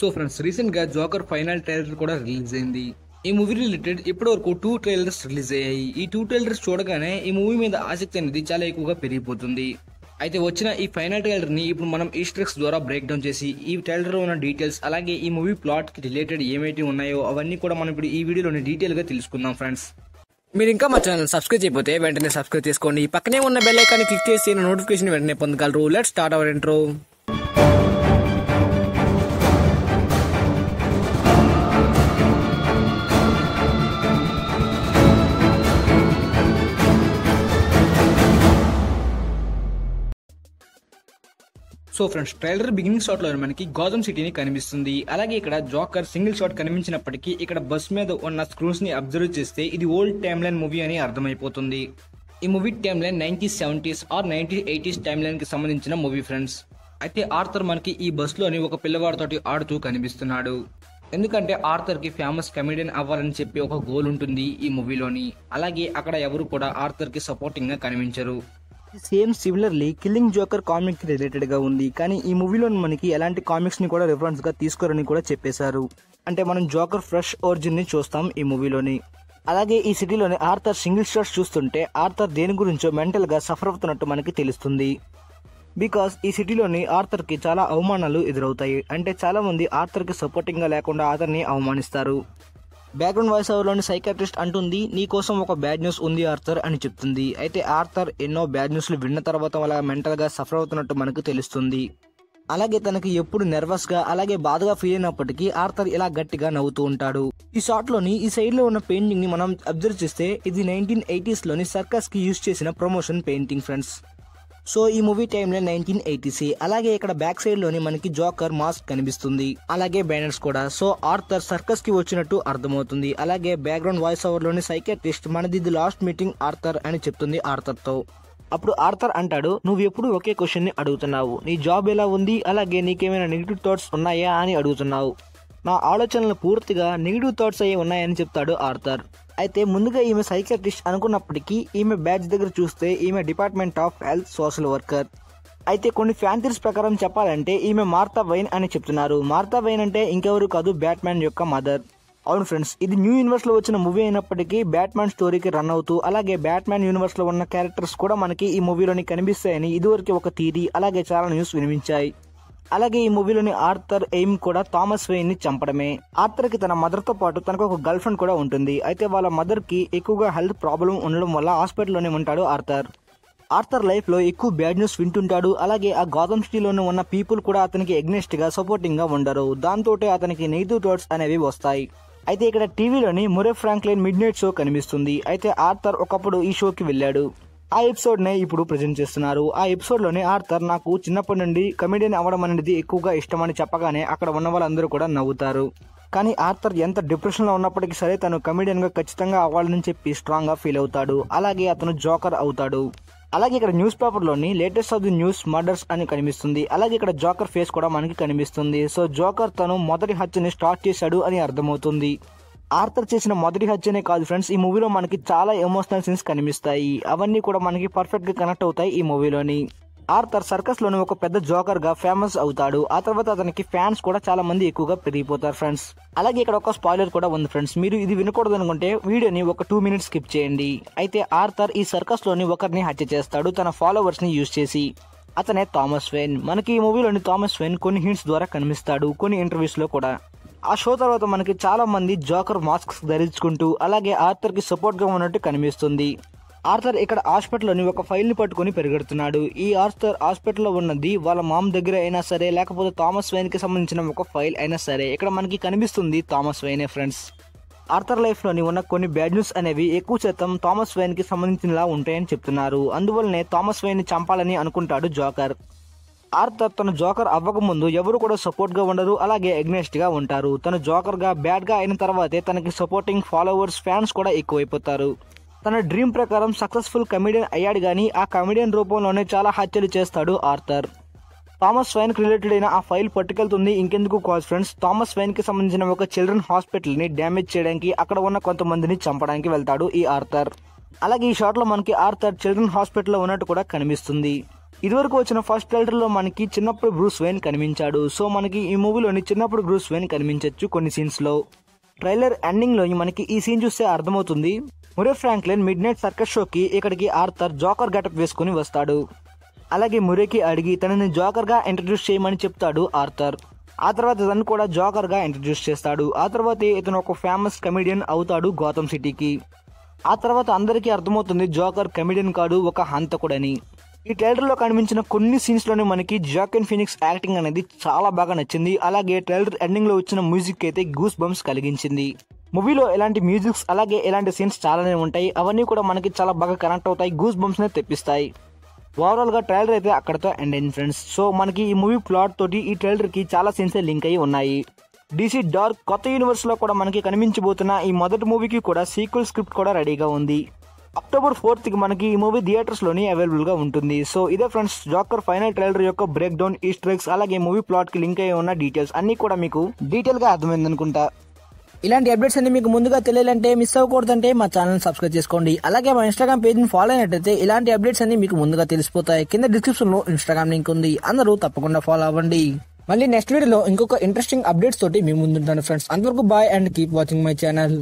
So friends రీసెంట్గా joker final trailer కూడా release అయింది. ఈ మూవీ రిలేటెడ్ ఇప్పటి వరకు టూ ట్రైలర్స్ రిలీజ్ అయ్యాయి. ఈ టూ ట్రైలర్స్ చూడగానే ఈ మూవీ మీద ఆసక్తి అనేది చాలా ఎక్కువగా పెరిగిపోతుంది. అయితే వచ్చిన ఈ ఫైనల్ ట్రైలర్ని ఇప్పుడు మనం ఈస్ట్రిక్స్ ద్వారా బ్రేక్ డౌన్ చేసి ఈ ట్రైలర్ ఉన్న డీటెయిల్స్ అలాగే ఈ మూవీ ప్లాట్కి రిలేటెడ్ ఏమైతే ఉన్నాయో అవన్నీ కూడా మనం ఇప్పుడు ఈ వీడియోలోని డీటెయిల్గా తెలుసుకుందాం ఫ్రెండ్స్ మీరు ఇంకా మా ఛానల్ సబ్స్క్రైబ్ చేయకపోతే వెంటనే సబ్స్క్రైబ్ చేసుకోండి. పక్కనే ఉన్న బెల్ ఐకాన్ని క్లిక్ చేసి నోటిఫికేషన్ వెంటనే పొందగలరు. Let start our intro so friends trailer beginning షాట్లో మనకి గౌతమ్ సిటీని కనిపిస్తుంది. అలాగే ఇక్కడ జోకర్ సింగిల్ షాట్ కనిపించినప్పటికీ ఇక్కడ బస్ మీద ఉన్న స్క్రూస్ని అబ్జర్వ్ చేస్తే ఇది ఓల్డ్ టైమ్ లైన్ మూవీ అని అర్థమైపోతుంది. ఈ movie timeline ninety seventies or ninety eighties time లైన్కి సంబంధించిన మూవీ ఫ్రెండ్స్. అయితే ఆర్థర్ మనకి ఈ బస్లోని ఒక పిల్లవాడితోటి ఆడుతూ కనిపిస్తున్నాడు. ఎందుకంటే ఆర్థర్కి ఫేమస్ కమెడియన్ అవ్వాలని చెప్పి ఒక గోల్ ఉంటుంది ఈ మూవీలోని. అలాగే అక్కడ ఎవరు కూడా ఆర్థర్కి సపోర్టింగ్గా కనిపించరు. Same similarly killing joker comic రిలేటెడ్గా ఉంది. కానీ ఈ మూవీలో మనకి ఎలాంటి కామిక్స్ని కూడా రిఫరెన్స్గా తీసుకోరని కూడా చెప్పేశారు. అంటే మనం జోకర్ ఫ్రెష్ ఒరిజిన్ని చూస్తాం ఈ మూవీలోని అలాగే ఈ సిటీలోని ఆర్థర్ సింగిల్ షాట్స్ చూస్తుంటే ఆర్థర్ దేని గురించో మెంటల్గా సఫర్ అవుతున్నట్టు మనకి తెలుస్తుంది. బికాస్ ఈ సిటీలోని ఆర్థర్కి చాలా అవమానాలు ఎదురవుతాయి. అంటే చాలామంది ఆర్థర్కి సపోర్టింగ్గా లేకుండా అతన్ని అవమానిస్తారు. బ్యాక్గ్రౌండ్ వాయిస్ ఓవర్లోని సైకాట్రిస్ట్ అంటుంది నీ కోసం ఒక బ్యాడ్ న్యూస్ ఉంది ఆర్థర్ అని చెప్తుంది. అయితే ఆర్థర్ ఎన్నో బ్యాడ్ న్యూస్లు విన్న తర్వాత అలా మెంటల్గా సఫర్ అవుతున్నట్టు మనకు తెలుస్తుంది. అలాగే తనకి ఎప్పుడు నెర్వస్గా అలాగే బాధగా ఫీల్ అయినప్పటికీ ఆర్థర్ ఇలా గట్టిగా నవ్వుతూ ఉంటాడు. ఈ షాట్లోని ఈ సైడ్లో ఉన్న పెయింటింగ్ని మనం అబ్జర్వ్ చేస్తే ఇది నైన్టీన్ ఎయిటీస్లోని సర్కస్కి యూజ్ చేసిన ప్రమోషన్ పెయింటింగ్ ఫ్రెండ్స్. సో ఈ మూవీ టైంలో నైన్టీన్ ఎయిటీసీ అలాగే ఇక్కడ బ్యాక్ సైడ్లోని మనకి జోకర్ మాస్క్ కనిపిస్తుంది. అలాగే బ్యానర్స్ కూడా. సో ఆర్థర్ సర్కస్కి వచ్చినట్టు అర్థమవుతుంది. అలాగే బ్యాక్గ్రౌండ్ వాయిస్ ఓవర్లోని సైకెట్రిస్ట్ మనది ఇది లాస్ట్ మీటింగ్ ఆర్థర్ అని చెప్తుంది ఆర్థర్తో అప్పుడు ఆర్థర్ అంటాడు నువ్వు ఎప్పుడు ఒకే క్వశ్చన్ని అడుగుతున్నావు. నీ జాబ్ ఎలా ఉంది? అలాగే నీకేమైనా నెగిటివ్ థాట్స్ ఉన్నాయా? అని అడుగుతున్నావు. నా ఆలోచనలు పూర్తిగా నెగిటివ్ థాట్స్ అయ్యి ఉన్నాయని చెప్తాడు ఆర్థర్. అయితే ముందుగా ఈమె సైకాట్రిస్ట్ అనుకున్నప్పటికీ ఈమె బ్యాచ్ దగ్గర చూస్తే ఈమె department of health social worker. అయితే కొన్ని ఫ్యాన్ ప్రకారం చెప్పాలంటే ఈమె మార్తా వైన్ అని చెప్తున్నారు. మార్తా వైన్ అంటే ఇంకెవరు కాదు బ్యాట్మ్యాన్ యొక్క మదర్. అవును ఫ్రెండ్స్ ఇది న్యూ యూనివర్స్లో వచ్చిన మూవీ అయినప్పటికీ బ్యాట్మ్యాన్ స్టోరీకి రన్ అవుతూ అలాగే బ్యాట్మ్యాన్ యూనివర్స్లో ఉన్న క్యారెక్టర్స్ కూడా మనకి ఈ మూవీలోని కనిపిస్తాయని ఇదివరకు ఒక థీరీ అలాగే చాలా న్యూస్ వినిపించాయి. అలాగే ఈ మూవీలోని ఆర్థర్ ఎయిమ్ కూడా థామస్ వెయిన్ని చంపడమే. ఆర్థర్కి తన మదర్తో పాటు తనకు ఒక గర్ల్ ఫ్రెండ్ కూడా ఉంటుంది. అయితే వాళ్ళ మదర్కి ఎక్కువగా హెల్త్ ప్రాబ్లం ఉండడం వల్ల హాస్పిటల్లోనే ఉంటాడు ఆర్థర్. ఆర్థర్ లైఫ్లో ఎక్కువ బ్యాడ్ న్యూస్ వింటుంటాడు. అలాగే ఆ గౌతమ్ సిటీలోనే ఉన్న పీపుల్ కూడా అతనికి ఎగ్నెస్ట్గా సపోర్టింగ్గా ఉండరు. దాంతో అతనికి నెగిటివ్ థాట్స్ అనేవి వస్తాయి. అయితే ఇక్కడ టీవీలోని Murray Franklin midnight show కనిపిస్తుంది. అయితే ఆర్థర్ ఒకప్పుడు ఈ షోకి వెళ్ళాడు. ఆ ఎపిసోడ్నే ఇప్పుడు ప్రజెంట్ చేస్తున్నారు. ఆ ఎపిసోడ్లోనే ఆర్థర్ నాకు చిన్నప్పటి నుండి కమెడియన్ అవ్వడం అనేది ఎక్కువగా ఇష్టమని చెప్పగానే అక్కడ ఉన్న వాళ్ళందరూ కూడా నవ్వుతారు. కానీ ఆర్థర్ ఎంత డిప్రెషన్లో ఉన్నప్పటికీ సరే తను కమెడియన్గా ఖచ్చితంగా అవ్వాలని చెప్పి స్ట్రాంగ్గా ఫీల్ అవుతాడు. అలాగే అతను జోకర్ అవుతాడు. అలాగే ఇక్కడ news పేపర్లోని latest of the news murders అని కనిపిస్తుంది. అలాగే ఇక్కడ జోకర్ ఫేస్ కూడా మనకి కనిపిస్తుంది. సో జోకర్ తను మొదటి హత్యని స్టార్ట్ చేశాడు అని అర్థమవుతుంది. ఆర్థర్ చేసిన మొదటి హత్యనే కాదు ఫ్రెండ్స్ ఈ మూవీలో మనకి చాలా ఎమోషనల్ సీన్స్ కనిపిస్తాయి. అవన్నీ కూడా మనకి పర్ఫెక్ట్గా కనెక్ట్ అవుతాయి ఈ మూవీలోని. ఆర్థర్ సర్కస్లోని ఒక పెద్ద జోకర్గా ఫేమస్ అవుతాడు. ఆ తర్వాత అతనికి ఫ్యాన్స్ కూడా చాలా మంది ఎక్కువగా పెరిగిపోతారు ఫ్రెండ్స్. అలాగే ఇక్కడ ఒక స్పాయిలర్ కూడా ఉంది ఫ్రెండ్స్. మీరు ఇది వినకూడదు అనుకుంటే వీడియోని ఒక టూ మినిట్స్ స్కిప్ చేయండి. అయితే ఆర్థర్ ఈ సర్కస్లోని ఒకరిని హత్య చేస్తాడు తన ఫాలోవర్స్ని యూజ్ చేసి. అతనే థామస్ వెన్. మనకి ఈ మూవీలోని థామస్ వెన్ కొన్ని హింట్స్ ద్వారా కనిపిస్తాడు కొన్ని ఇంటర్వ్యూస్లో కూడా. ఆ షో తర్వాత మనకి చాలా మంది జోకర్ మాస్క్స్ ధరించుకుంటూ అలాగే ఆర్థర్కి సపోర్ట్గా ఉన్నట్టు కనిపిస్తుంది. ఆర్థర్ ఇక్కడ హాస్పిటల్లోని ఒక ఫైల్ని పట్టుకుని పెరుగెడుతున్నాడు. ఈ ఆర్థర్ హాస్పిటల్లో ఉన్నది వాళ్ళ మామ్ దగ్గర అయినా సరే లేకపోతే థామస్ వైన్కి సంబంధించిన ఒక ఫైల్ అయినా సరే. ఇక్కడ మనకి కనిపిస్తుంది థామస్ వైనే ఫ్రెండ్స్. ఆర్థర్ లైఫ్లోని ఉన్న కొన్ని బ్యాడ్ న్యూస్ అనేవి ఎక్కువ శాతం థామస్ వైన్కి సంబంధించినలా ఉంటాయని చెప్తున్నారు. అందువల్లనే థామస్ వైన్ని చంపాలని అనుకుంటాడు జోకర్. ఆర్థర్ తన జోకర్ అవ్వకముందు ఎవరు కూడా సపోర్ట్గా ఉండరు అలాగే ఎగ్నెస్ట్గా ఉంటారు. తన జోకర్గా బ్యాడ్గా అయిన తర్వాతే తనకి సపోర్టింగ్ ఫాలోవర్స్ ఫ్యాన్స్ కూడా ఎక్కువైపోతారు. తన డ్రీమ్ ప్రకారం సక్సెస్ఫుల్ కమెడియన్ అయ్యాడు కానీ ఆ కమెడియన్ రూపంలోనే చాలా హత్యలు చేస్తాడు ఆర్థర్ థామస్ వైన్కి రిలేటెడ్ అయిన ఆ ఫైల్ పట్టుకెళ్తుంది. ఇంకెందుకు కాజ్ ఫ్రెండ్స్? థామస్ వైన్కి సంబంధించిన ఒక చిల్డ్రన్ హాస్పిటల్ని డ్యామేజ్ చేయడానికి అక్కడ ఉన్న కొంతమందిని చంపడానికి వెళ్తాడు ఈ ఆర్థర్ అలాగే ఈ షార్ట్లో మనకి ఆర్థర్ చిల్డ్రన్ హాస్పిటల్లో ఉన్నట్టు కూడా కనిపిస్తుంది. ఇదివరకు వచ్చిన ఫస్ట్ ట్రైలర్లో మనకి చిన్నప్పుడు బ్రూస్ వెయిన్ కనిపించాడు. సో మనకి ఈ మూవీలోని చిన్నప్పుడు బ్రూస్ వెయిన్ కనిపించవచ్చు కొన్ని సీన్స్లో. ట్రైలర్ ఎండింగ్లో మనకి ఈ సీన్ చూస్తే అర్థమవుతుంది. Murray Franklin midnight circus షోకి ఇక్కడికి ఆర్థర్ జోకర్ గెటప్ వేసుకుని వస్తాడు. అలాగే మురేకి అడిగి తనని జోకర్గా ఇంట్రడ్యూస్ చేయమని చెప్తాడు ఆర్థర్. ఆ తర్వాత తను కూడా జోకర్గా ఇంట్రడ్యూస్ చేస్తాడు. ఆ తర్వాత ఇతను ఒక ఫేమస్ కమెడియన్ అవుతాడు గౌతమ్ సిటీకి. ఆ తర్వాత అందరికీ అర్థమవుతుంది జోకర్ కమెడియన్ కాడు ఒక హంతకుడని. ఈ ట్రైలర్లో కనిపించిన కొన్ని సీన్స్లోనే మనకి జాకెన్ ఫినిక్స్ యాక్టింగ్ అనేది చాలా బాగా నచ్చింది. అలాగే ట్రైలర్ ఎండింగ్లో వచ్చిన మ్యూజిక్ అయితే గూస్ బంప్స్ కలిగించింది మూవీలో ఎలాంటి మ్యూజిక్స్ అలాగే ఎలాంటి సీన్స్ చాలానే ఉంటాయి. అవన్నీ కూడా మనకి చాలా బాగా కనెక్ట్ అవుతాయి గూస్ బంప్స్నే తెప్పిస్తాయి. ఓవరాల్గా ట్రైలర్ అయితే అక్కడతో ఎండ్ అయింది ఫ్రెండ్స్ సో మనకి ఈ మూవీ ప్లాట్ తోటి ఈ ట్రైలర్కి చాలా సీన్స్ లింక్ అయి ఉన్నాయి. డీసీ డార్క్ కొత్త యూనివర్స్లో కూడా మనకి కనిపించబోతున్న ఈ మొదటి మూవీకి కూడా సీక్వెల్ స్క్రిప్ట్ కూడా రెడీగా ఉంది. అక్టోబర్ ఫోర్త్కి మనకి ఈ మూవీ థియేటర్స్లోని అవైలబుల్గా ఉంటుంది. సో ఇదే ఫ్రెండ్స్ జాకర్ ఫైనల్ ట్రైలర్ యొక్క బ్రేక్ డౌన్ ఈస్టర్ ఎగ్స్ అలాగే మూవీ ప్లాట్కి లింక్ అయి ఉన్న డీటెయిల్స్ అన్ని కూడా మీకు డీటెయిల్గా అర్థమైంది అనుకుంటా. ఇలాంటి అప్డేట్స్ అన్ని మీకు ముందుగా తెలియాలంటే మిస్ అవ్వకూడదంటే మా ఛానల్ సబ్స్క్రైబ్ చేసుకోండి. అలాగే మా ఇన్స్టాగ్రామ్ పేజ్ని ఫాలో అయినట్లయితే ఇలాంటి అప్డేట్స్ అన్ని మీకు ముందుగా తెలిసిపోతాయి. కింద డిస్క్రిప్షన్లో ఇన్స్టాగ్రామ్ లింక్ ఉంది. అందరూ తప్పకుండా ఫాలో అవ్వండి. మళ్ళీ నెక్స్ట్ వీడియోలో ఇంకొక ఇంట్రెస్టింగ్ అప్డేట్స్ తోటి మీ ముందుంటాను ఫ్రెండ్స్ అంతవరకు bye and keep watching my channel